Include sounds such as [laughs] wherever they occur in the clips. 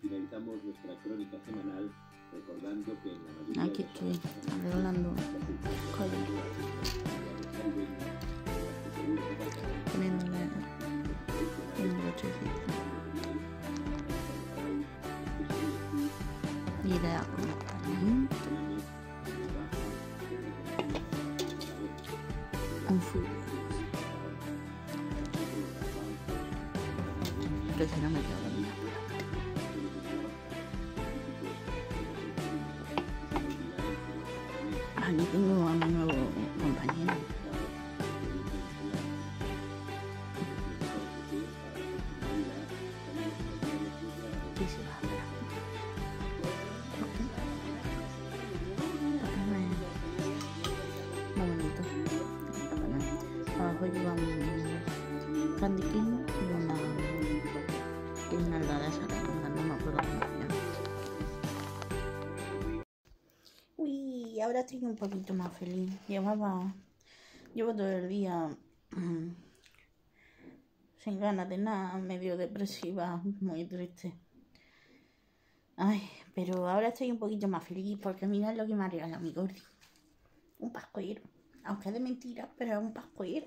Finalizamos nuestra crónica semanal recordando que en la mayoría Aquí de estoy arreglando color, poniéndole un brochecito. Y le acompañamiento un fútbol. Que si no me quedo dormida. Aquí tengo a mi nuevo compañero. Sí, sí, ahora estoy un poquito más feliz. Llevaba, llevo todo el día mm, sin ganas de nada, medio depresiva, muy triste. Ay, pero ahora estoy un poquito más feliz porque mirad lo que me ha regalado mi gordi. Un pascuero. Aunque es de mentira, pero es un pascuero.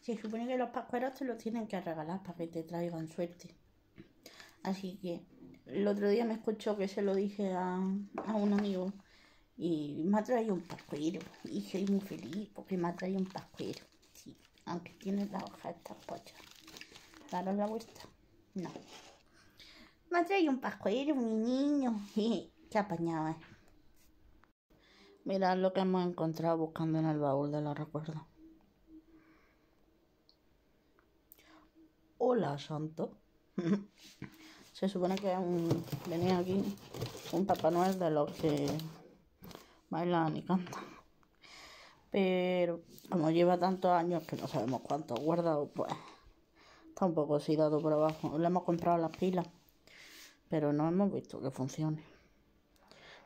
Se supone que los pascueros te los tienen que regalar para que te traigan suerte. Así que el otro día me escuchó que se lo dije a, a un amigo y me ha traído un pascuero. Y soy muy feliz porque me ha traído un pascuero. Sí, aunque tiene la hoja esta pocha. Daros la vuelta. No. Me ha traído un pascuero, mi niño. [laughs] Qué apañado es. Mirad lo que hemos encontrado buscando en el baúl de los recuerdos. Hola, Santo. [laughs] Se supone que un, venía aquí un Papá Noel de los que bailan y cantan. Pero como lleva tantos años que no sabemos cuántos guardados, pues está un poco oxidado por abajo. Le hemos comprado las pilas, pero no hemos visto que funcione.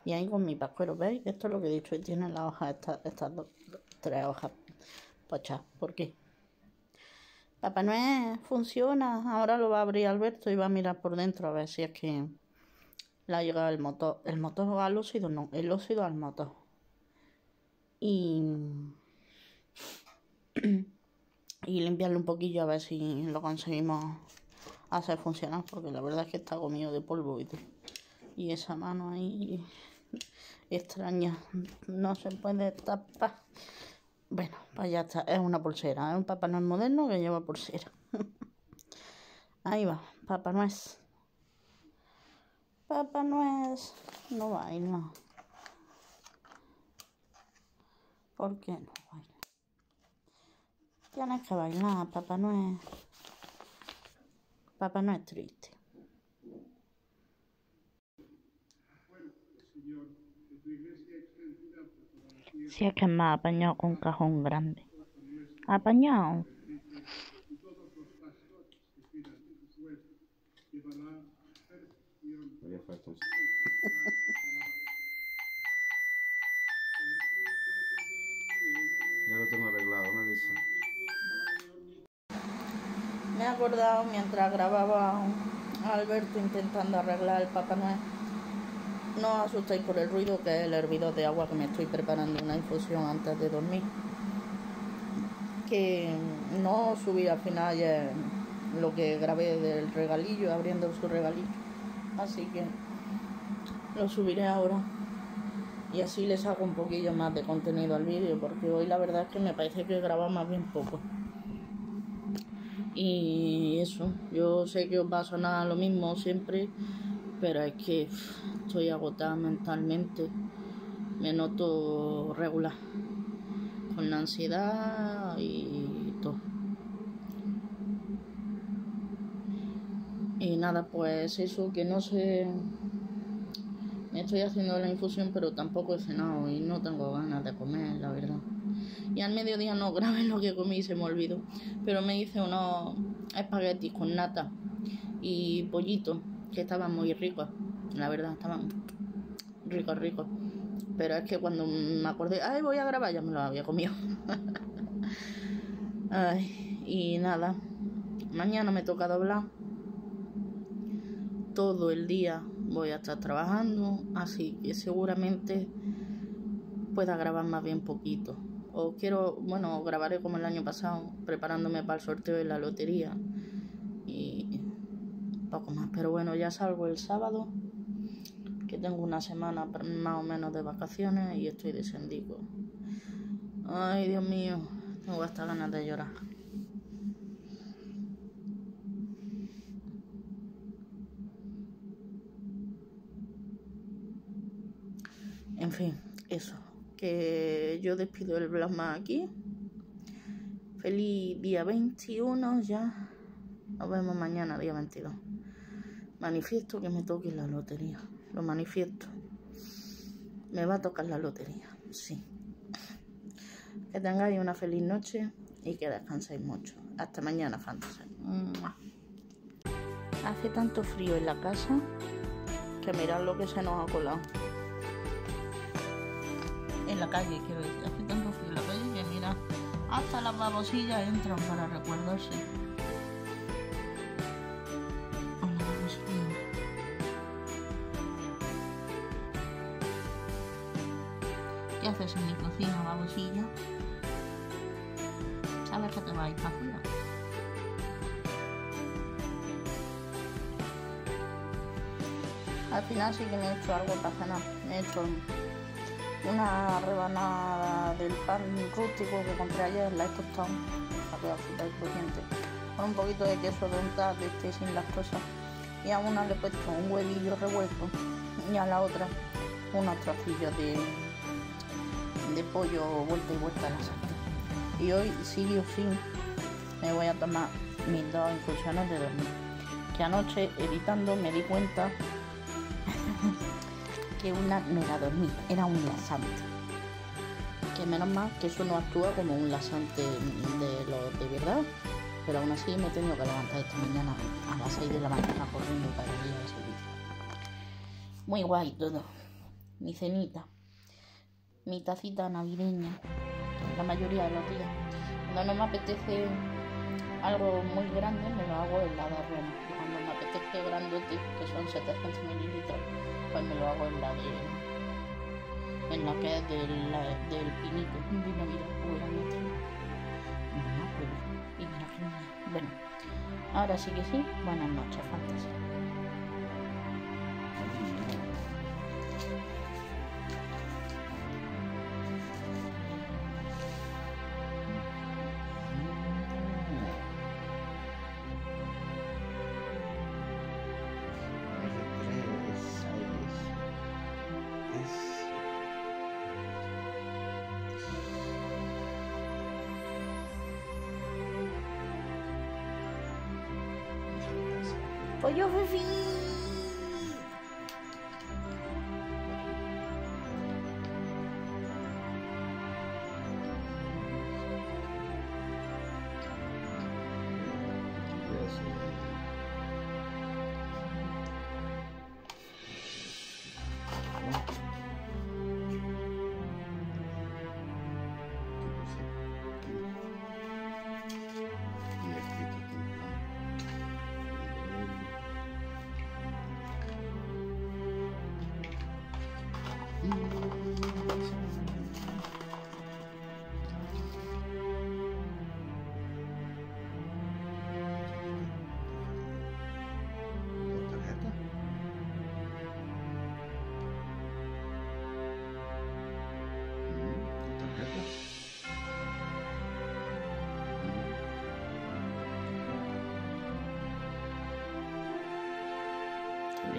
Y ahí con mi pascuero, ¿veis? Esto es lo que he dicho, y tiene las hojas, estas, estas dos, tres hojas pochas. ¿Por qué? Papá Noel funciona, ahora lo va a abrir Alberto y va a mirar por dentro a ver si es que le ha llegado el motor. El motor al óxido, no, el óxido al motor. Y, y limpiarlo un poquillo a ver si lo conseguimos hacer funcionar, porque la verdad es que está comido de polvo y. Y esa mano ahí extraña, no se puede tapar. Bueno, pues ya está, es una pulsera, es un Papá Noel moderno que lleva pulsera. [laughs] Ahí va, Papá Noel. Papá Noel no baila. ¿Por qué no baila? Tienes que bailar, Papá Noel. Papá Noel triste. Si es que me ha apañado con un cajón grande. Apañado. Ya lo tengo arreglado, me dice. Me he acordado mientras grababa a Alberto intentando arreglar el Papá Noel. No os asustéis por el ruido que es el hervidor de agua que me estoy preparando una infusión antes de dormir. Que no subí al final lo que grabé del regalillo, abriendo su regalillo. Así que lo subiré ahora. Y así les hago un poquillo más de contenido al vídeo, porque hoy la verdad es que me parece que graba más bien poco. Y eso, yo sé que os va a sonar lo mismo siempre, pero es que estoy agotada mentalmente. Me noto regular, con la ansiedad y todo. Y nada, pues eso, que no sé. Me estoy haciendo la infusión, pero tampoco he cenado y no tengo ganas de comer, la verdad. Y al mediodía no [laughs] grabé lo que comí, se me olvidó. Pero me hice unos espaguetis con nata y pollito, que estaban muy ricos. La verdad, estaban ricos, ricos. Pero es que cuando me acordé, ay, voy a grabar, ya me lo había comido. [laughs] ay, y nada, mañana me toca doblar. Todo el día voy a estar trabajando, así que seguramente pueda grabar más bien poquito. O quiero, bueno, grabaré como el año pasado, preparándome para el sorteo de la lotería. Y poco más. Pero bueno, ya salgo el sábado, que tengo una semana más o menos de vacaciones y estoy descendido. Ay, Dios mío, tengo hasta ganas de llorar. En fin, eso. Que yo despido el plasma aquí. Feliz día 21 ya. Nos vemos mañana, día 22. Manifiesto que me toque la lotería. Lo manifiesto. Me va a tocar la lotería. Sí. Que tengáis una feliz noche y que descanséis mucho. Hasta mañana, fantasía. Hace tanto frío en la casa que mirad lo que se nos ha colado la calle, quiero decir, hace tanto frío en la calle que mira, hasta las babosillas entran para recordarse. ¿Qué haces en mi cocina, babosilla? ¿Sabes que te va a ir para? Al final sí que me he hecho algo para cenar. Me he hecho una rebanada del pan rústico que compré ayer, la he tostado, ha quedado súper crujiente, con un poquito de queso de untar de este sin las cosas. Y a una le he puesto un huevillo revuelto y a la otra unos trocillos de, de pollo vuelta y vuelta a la sartén. Y hoy sí o sí me voy a tomar mis dos infusiones de dormir. Que anoche editando me di cuenta que una no era dormir, era un lasante. Que menos mal que eso no actúa como un lasante de lo de verdad, pero aún así me he tenido que levantar esta mañana a las 6 de la mañana corriendo para ir al servicio. Muy guay todo. Mi cenita, mi tacita navideña, la mayoría de los días. Cuando no me apetece algo muy grande, me lo hago en la de Roma. Apetece grandote, que son 700 mililitros, pues me lo hago en la de en la que es del, la- del pinito de Navidad o era nuestro no me acuerdo y mira no- bueno ahora sí que sí buenas noches fantasía pollo fifi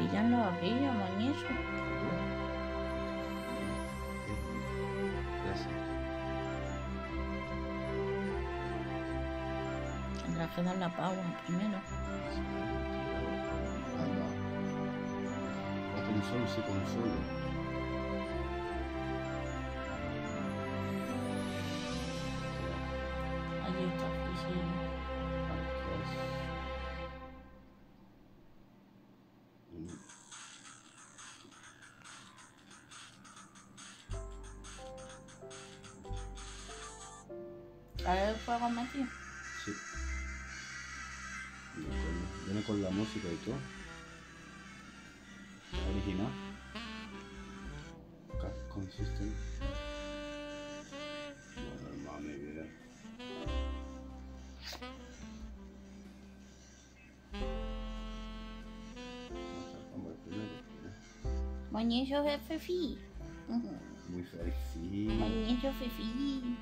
brillan los brillos moñizo tendrás que dar la pausa primero. Con buscar el fuego metido. Sí. Viene con la música y todo. Original. Capcom System. Bueno, mami, mira. Manillo es Fifi. Muy feliz sexy. Manillo Fifi.